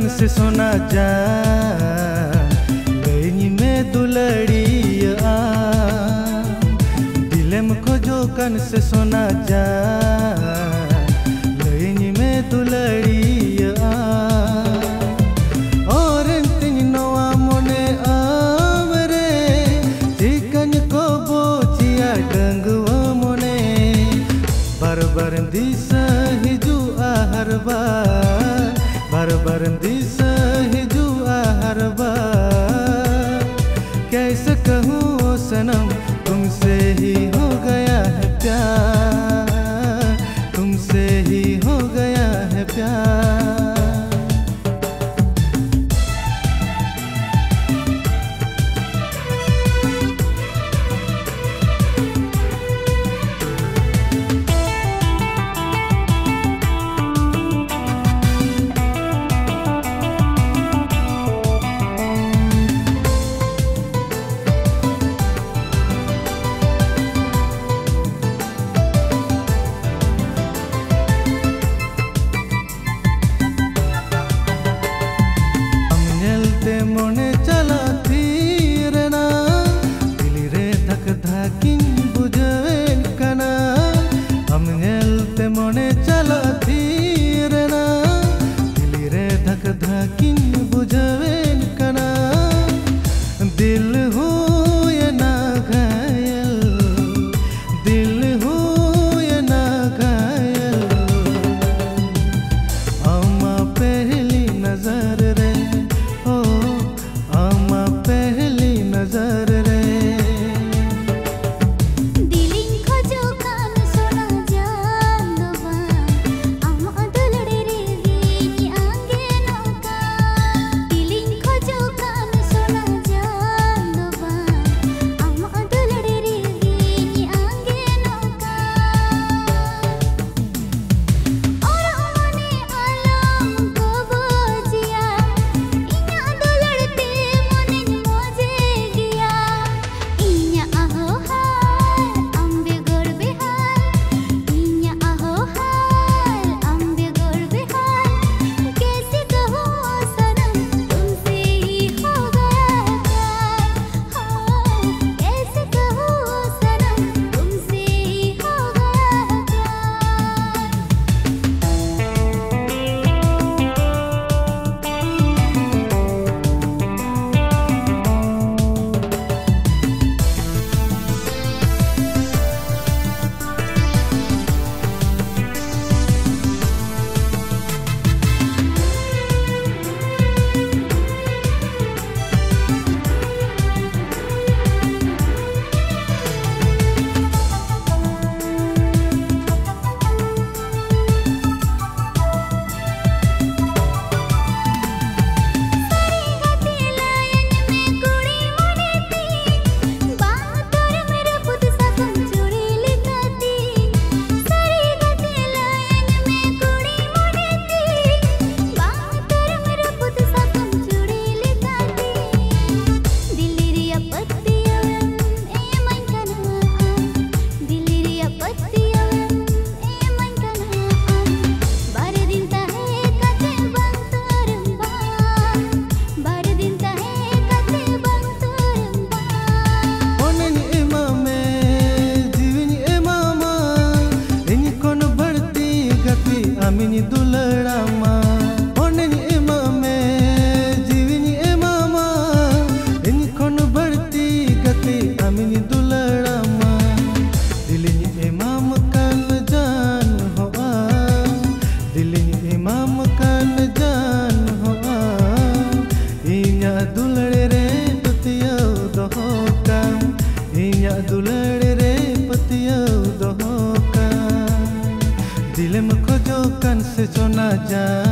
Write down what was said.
कान से सुना जा। गई में दुलड़िया दिल में खोजो कान से सुना जा। दुलड़िया और को बोचिया बार बार दिशा आहर बार। हर बरंदिश जुआ हर बार। कैसे कहूँ सनम, तुमसे ही हो गया है प्यार। तुमसे ही हो गया है प्यार। बुझ mini do जा